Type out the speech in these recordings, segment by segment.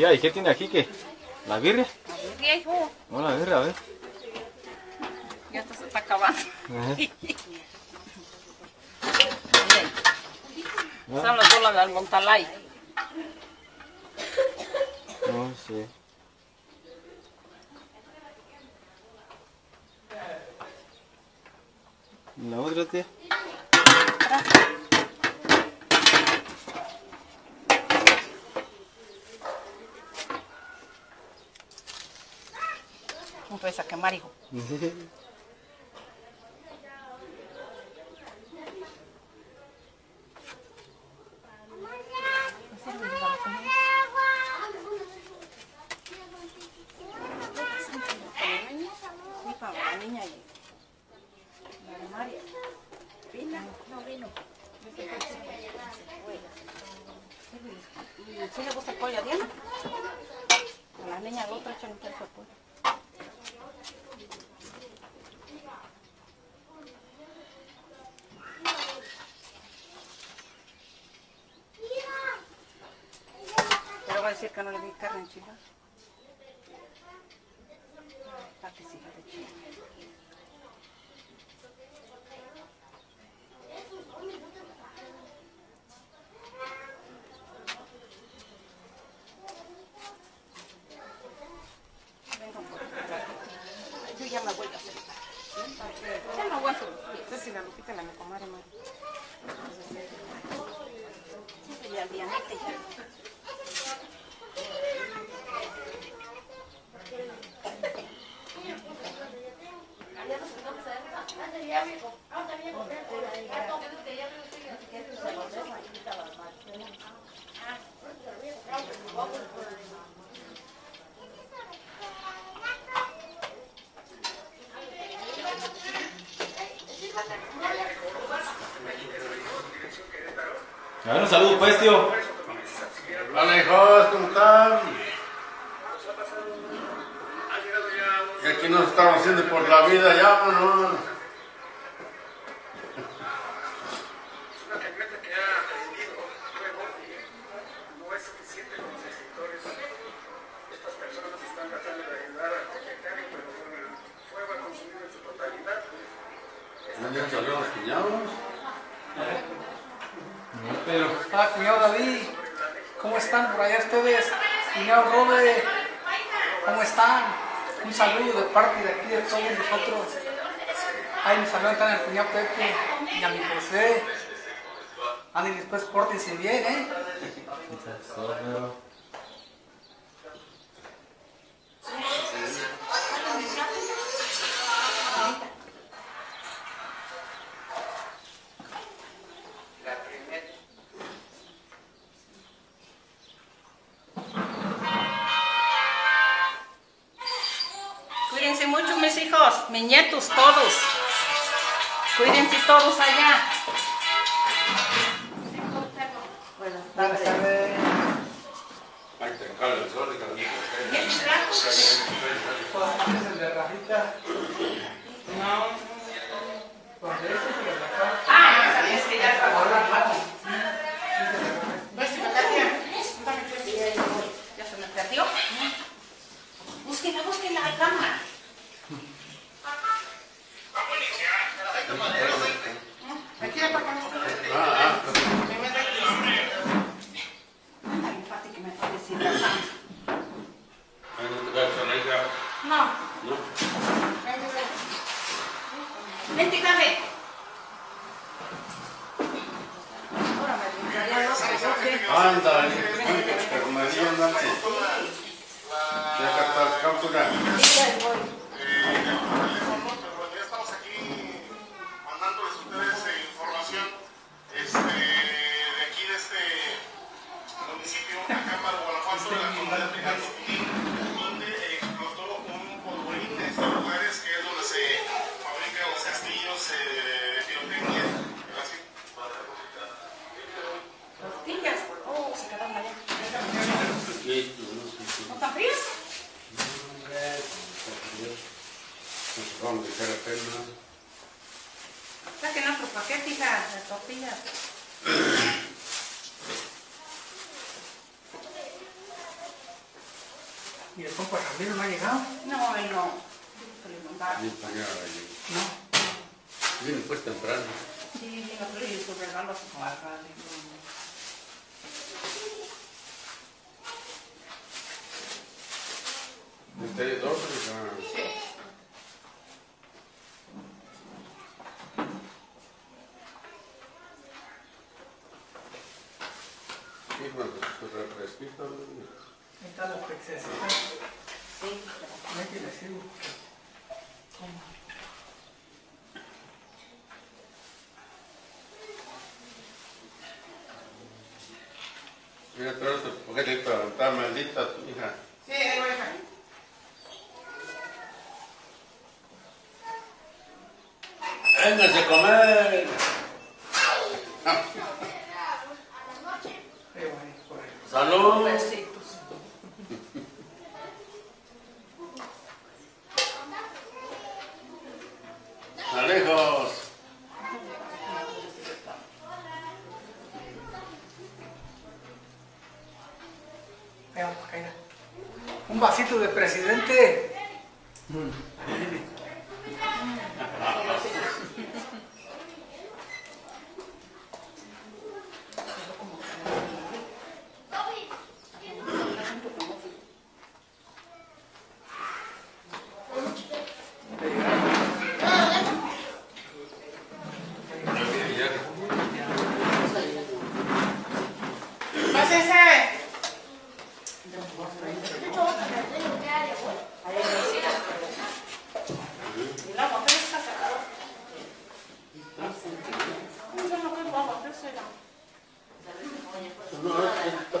Tía, ¿y qué tiene aquí? ¿Qué? ¿La birria? La birria, hijo. No, la birria, a ver. Ya te se está acabando. Son los dólares del Montalay. No, sí. ¿Y la otra, tía? Puedes a quemar, hijo. Sí, para la niña y la María. ¿Vino? No vino. ¿Y ¿Sí le gusta el pollo a Diana? A la niña al otro echan un pedazo de pollo. Pero va a decir que no le di carne enchilada. Siga de chile. Yo ya me voy a hacer. Ya no aguanto. Entonces si la Lupita la me comadre, madre. Sí, ya Dianita ya. A un saludo, pues, tío. Hola hijos, ¿cómo están? Y aquí nos estamos haciendo por la vida ya, vámonos. una camioneta que ha vendido nuevo y no es suficiente con los extintores. Estas personas están tratando de ayudar al propietario, pero bueno, el fuego ha consumido en su totalidad. ¿Dónde salió los piñados? No, pero... Ah, cuñado David, ¿cómo están por allá ustedes? Cuñado Robe, ¿cómo están? Un saludo de parte de aquí de todos nosotros. Ahí me saludan también al cuñado Pepe y a mi José. Anden después, pórtense bien, ¿eh? Nietos, todos. Cuídense todos allá. Buenas Buenas tardes. Te el sol, ¿Cuál es el de Rafita? No. Es el de Rafa. Ah, es que ya Ahora, claro. ¿Ves si me perdió? ¿Ya se me perdió? Búsquenla, búsquenla la cama. Aquí para acá. Ah, ah, Me manda aquí. Ándale, Pati, que me puede decir la cama. ahí no te caes en ella. No. ¿No? Vente. Ahora me brincaría loca, yo qué. Ándale, pero María, ándale. Deja estar captura. Sí, ahí voy. Ya no teléfono, pero ya estamos aquí mandándoles a ustedes información este, de aquí de este municipio, Acámbaro, Guanajuato, de la comunidad de Tortillas. Oh, se allá. Listo, no sé si- ¿No están frías? Nos vamos a dejar a pena. Saquen otro paquete, hija, de tortillas. ¿Y el compa Ramiro no ha llegado? No, él no. No. Viene pues temprano. Sí, vino a traer sus regalos. Ustedes dos, Sí. su refresquito. Está la princesa. Sí. No hay que sigo. Mira, todo esto, ¿por qué te preguntar, maldita tu hija? Sí, ahí voy a dejar. ¡Véngase a comer! Ahí va, ahí, por ahí. ¡Salud! Besitos. ¡Alejos! Ahí vamos, acá, mira. Un vasito de presidente. Pásense. Y la botella está cerrada. No sé lo que es la botella será.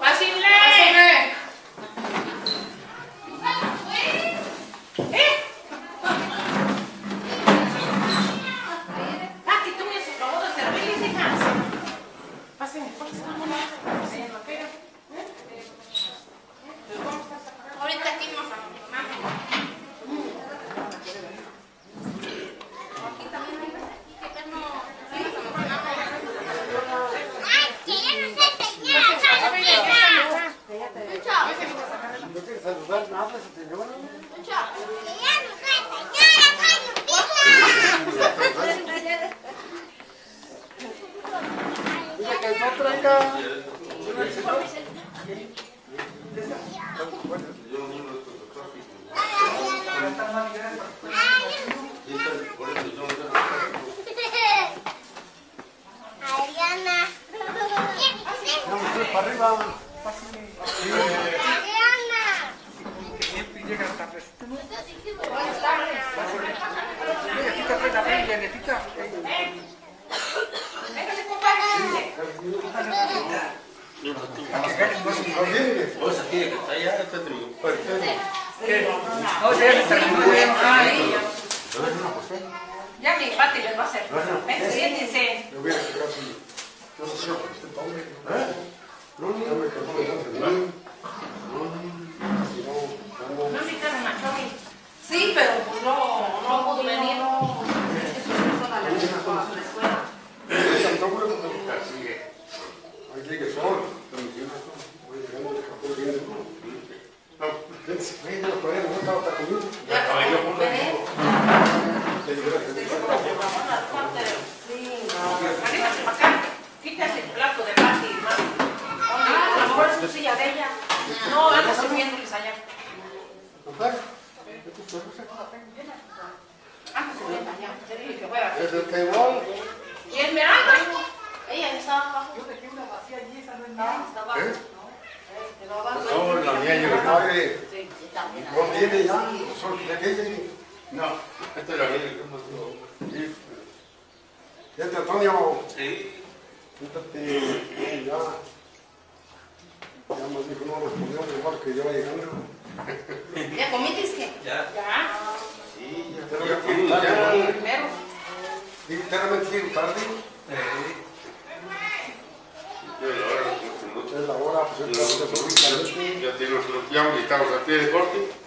¡Pásenle! ¿Eh? Ah, que tú me has acabado de servir, hija. Pásenle, pásenle, vámonos. Pásenle, vaquero. ¿Eh? Pues vamos a sacar. Ahorita aquí nos mamá. Aquí también hay veces aquí que ya no- Ay, que ya no sé peñar, Mucho. ¿No quieres saludar nada a esa señora? Mucho. Que ya no sé peñar, Mira que está tranca. Ariana. Vamos para arriba. Ariana. Que siempre llega tardecito, ¿no? Buenas tardes. Galletita, pues, la ven, galletita. Véngase, compadre. Para que gane más. Vos allá, está perfecto. ¿Qué? No, se de Ay, Ya mi pati les va a hacer. Ven, siéntense. Yo voy a quedar sin- No sé si yo este pobre. ¿Eh? No, no, el No, no, No invitaron a Chomi. Sí, pero pues no, no pudo venir. Es que su persona le gustó a la escuela. Ahí. No, no, no por a no. Quítase el plato de Pati, mami. A lo mejor es su silla de ella. No, anda allá. Ella estaba abajo. Yo dejé una vacía allí, esa no es. Estaba abajo. No, la mía yo Compadre, Sí, sí, también. no viene ya. ¿de qué llegue? No, esta es la vida que hemos tenido. Ya te Antonio. Sí. Siéntate, bien, ya. Ya me dijo, no nos ponemos igual que yo llegando. ¿Ya comiste? Ya. Ya. Sí, ya te lo voy Ya ya. Primero. Digo, ¿te realmente llego tarde? Ya Es la hora de subir Ya nuestro ya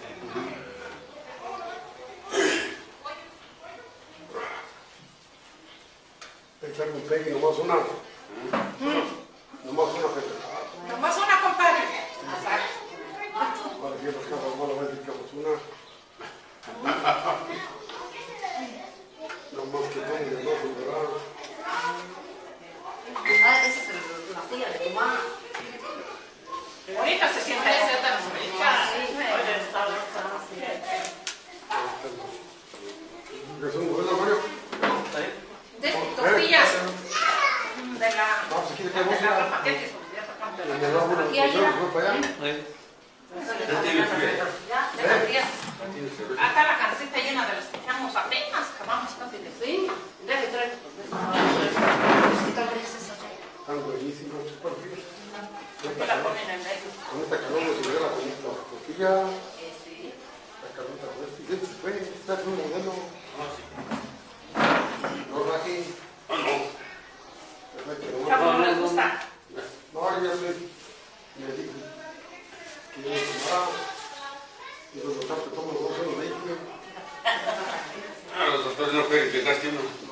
porque nós temos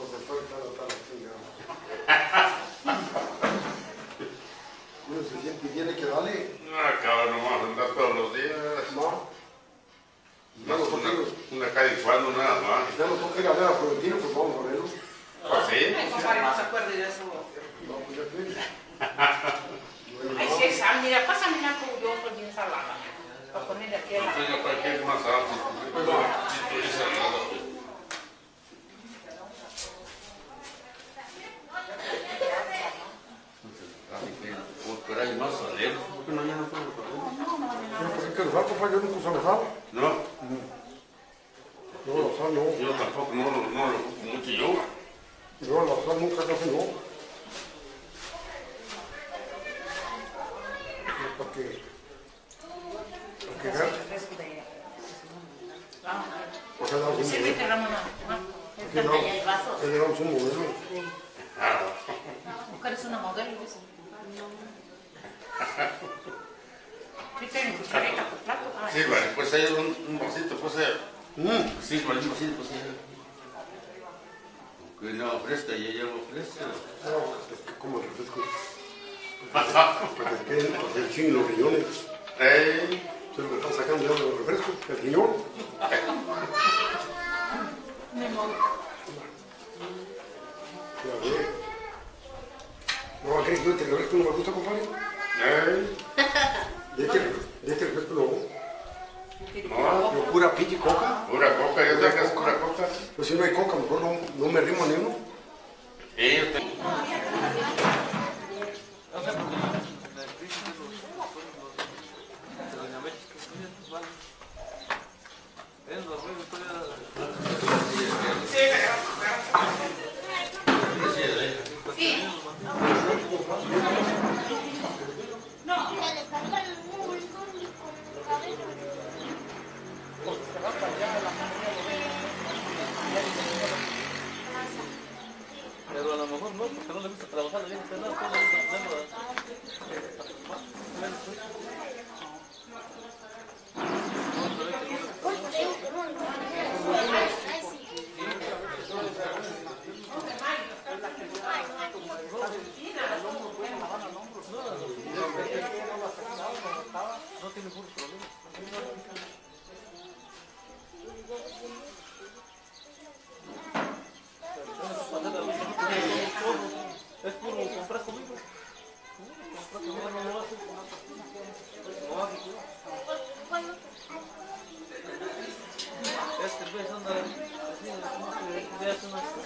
El guion. No, no me gusta Thank you.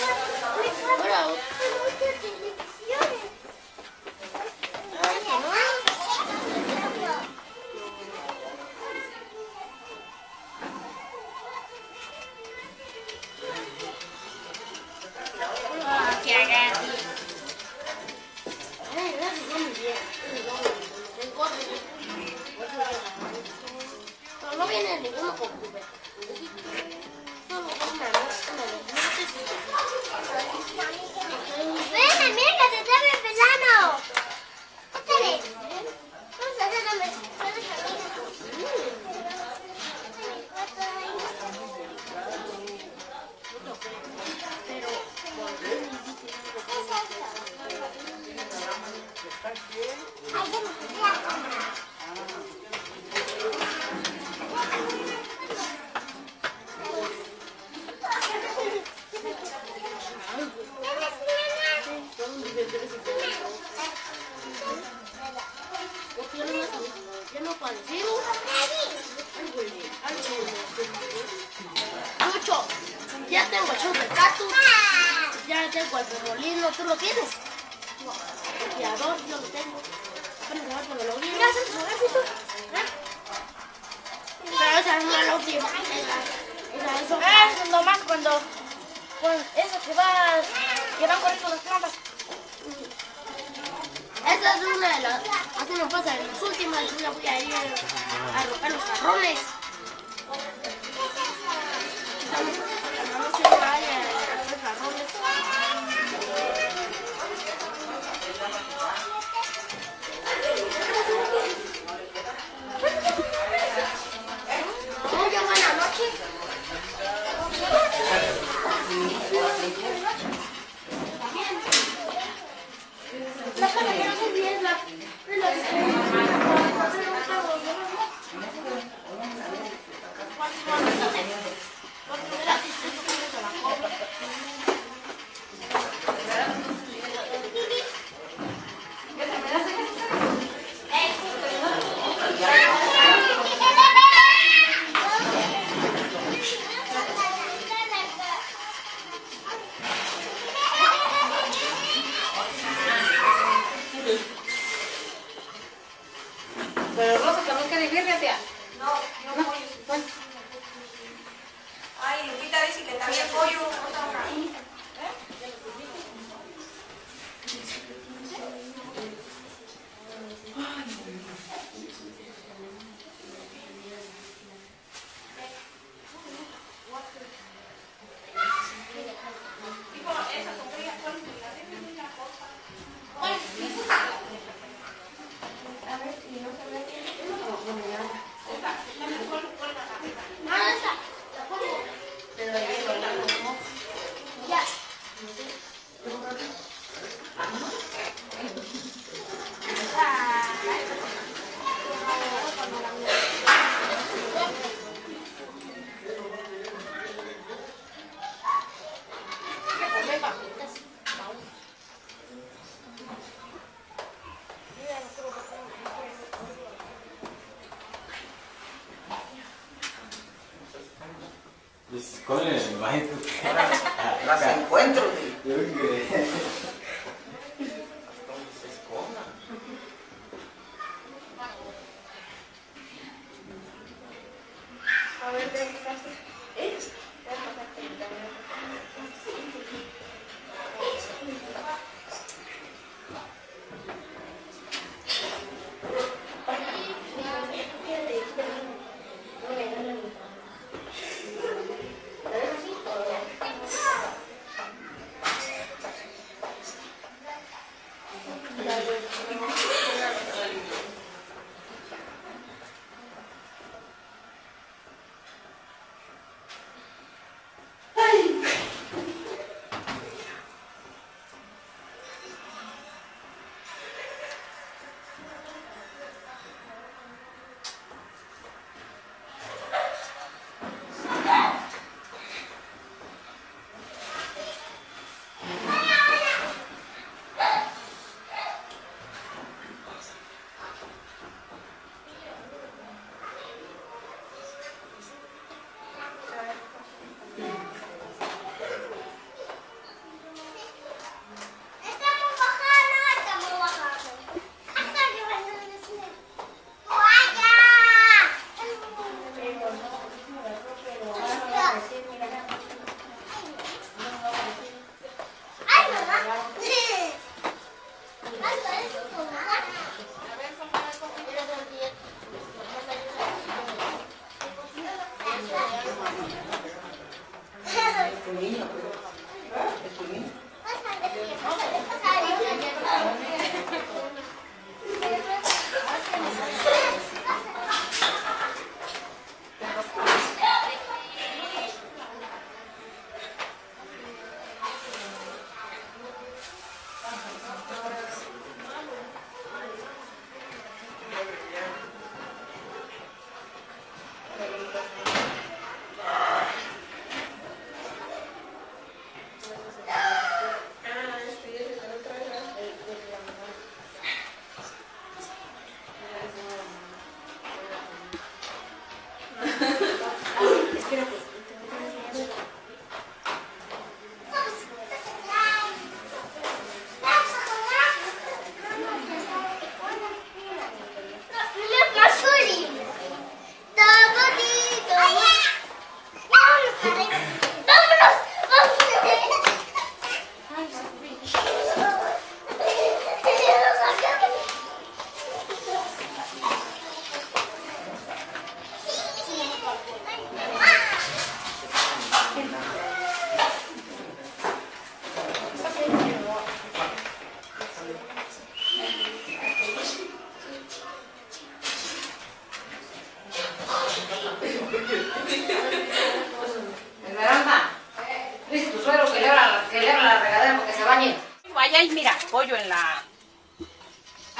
What else? más cuando eso que va que van corriendo las trampas. Esa es una de las. Así las últimas, yo la voy a ir a, los jarrones. Los. Gracias.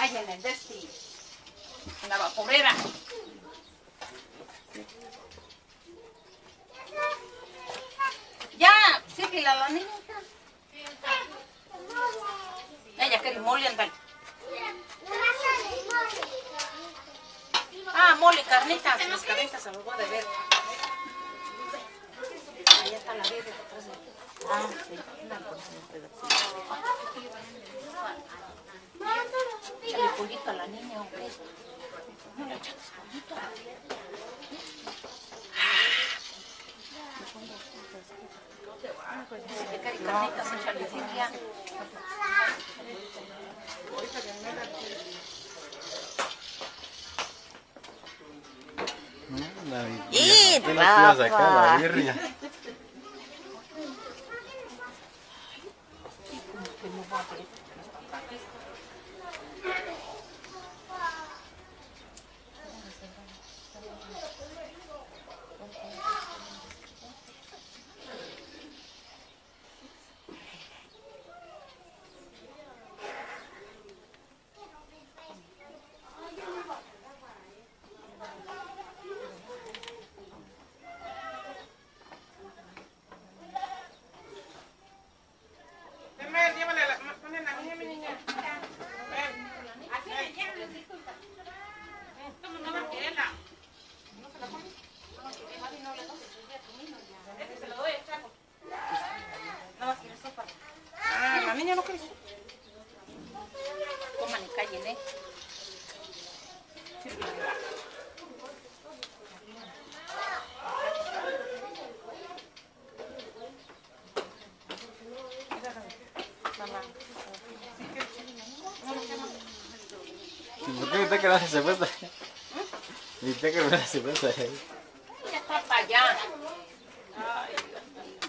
Ay, en el de este, En la vaporera. Ya, sí que la, niña. Ella quiere mole, andale. Ah, mole, carnitas. Las carnitas se los voy a deber. Ahí está la verde atrás de Ah, sí. Échale pollito a la niña, ¿o qué? No le echaste pollito. Ven, llévale la, ponle a la niña, mi niña. Ven. Así le llevan, disculpa. Ven, toma una piela. ¿No se la pones? No, que Javi no le toques, es de tu niño ya. Este se lo doy al chaco. No más quieres sopa. Ah, la niña no quiere sopa. Coman y callen, ¿eh? Mamá. ¿Y ¿Por qué ahorita que no cerveza? ¿Y usted que no? Ya está para allá. Ay, Dios mío.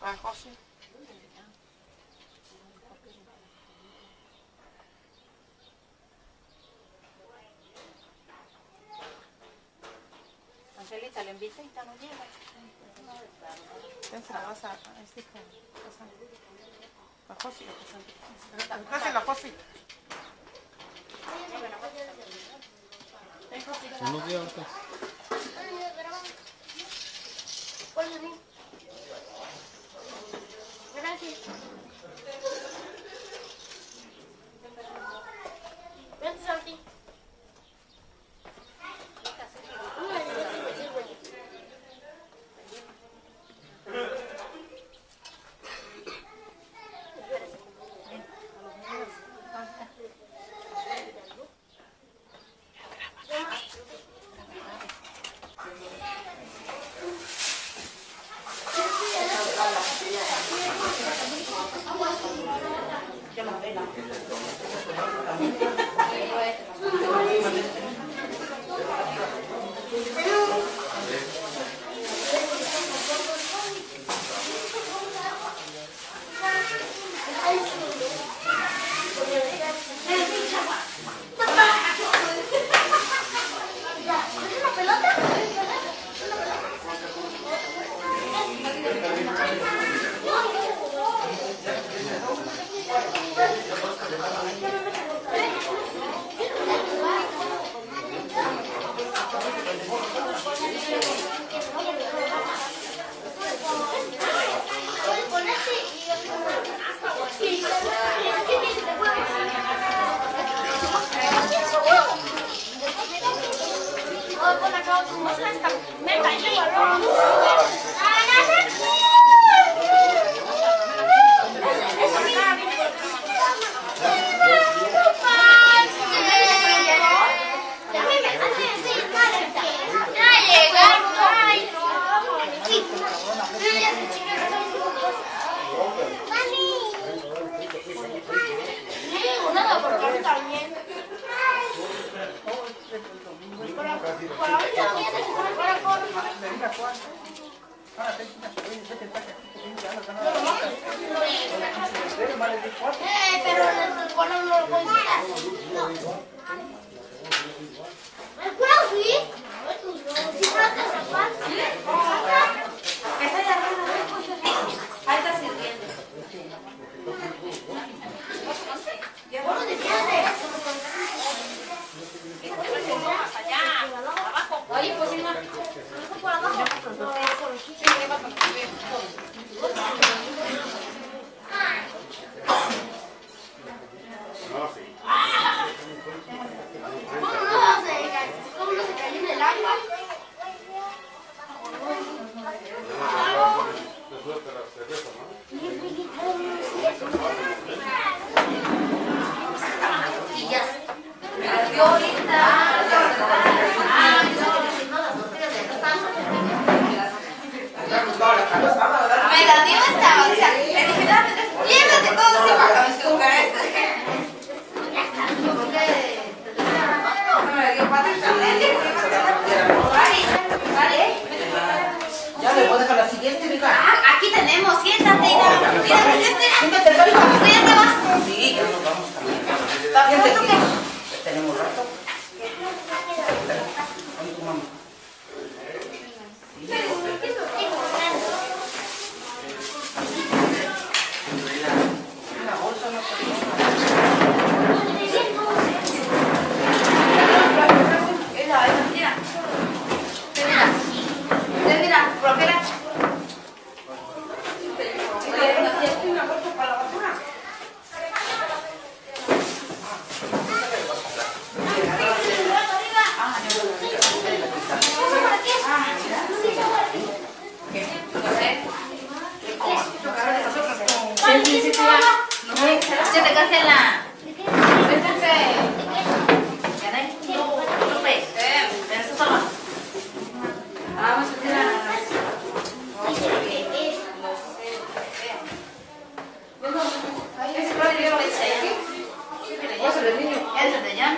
Ah, José. Angelita, le invité y no llega. Se la vas a, a este hijo, a Josi. Dásela, Josi. Unos días ahorita. Gracias. Vente, Santi. ¿Vas a ver, niño? ¿Es el de Jan?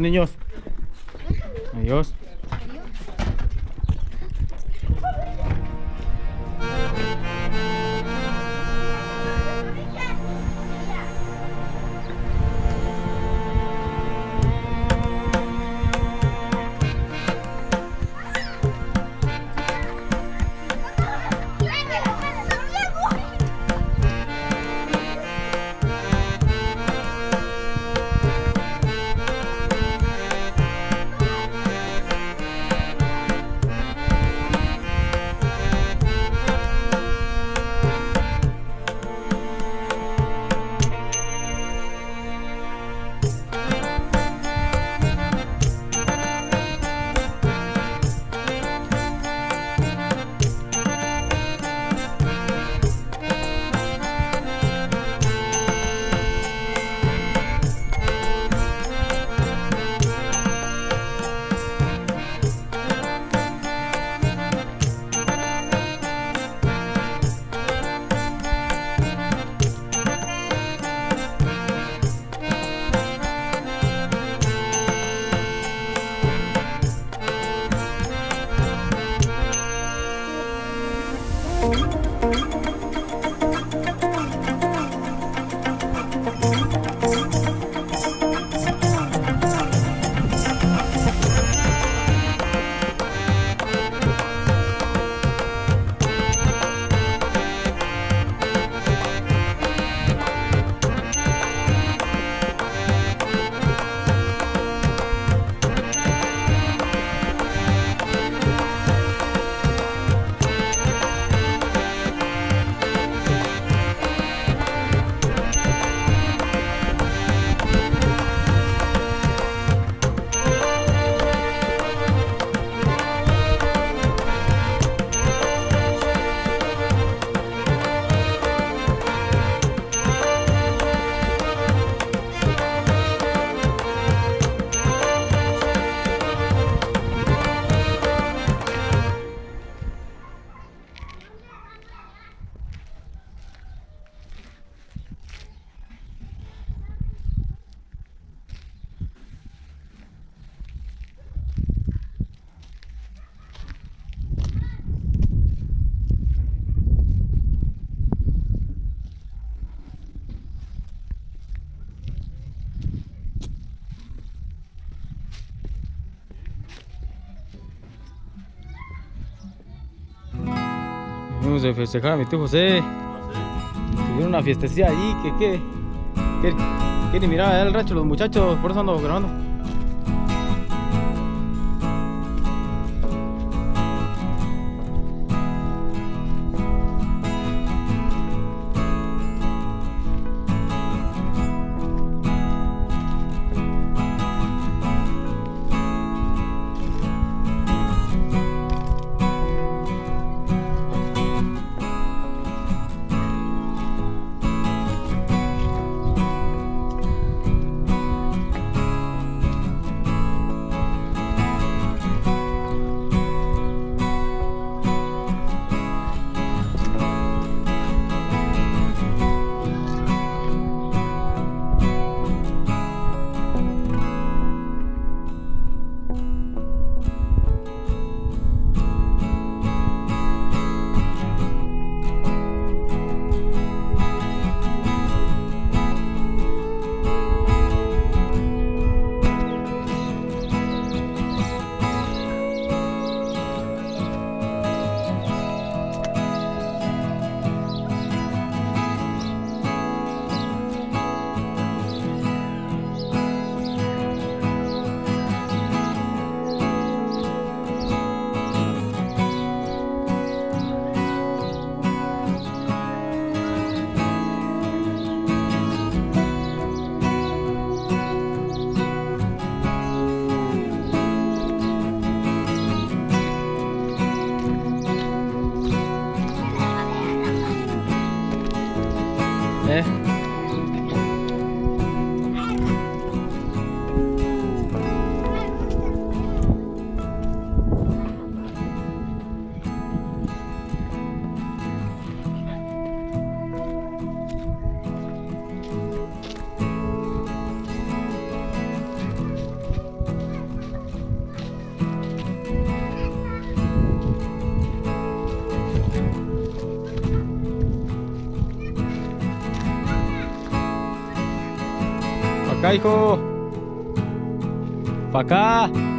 Niños. Adiós. Festejar a mi tío José. Tuvieron una fiestecilla allí que qué. Mirar allá el rancho los muchachos, por eso ando grabando. Pa' acá, hijo. Pa' acá.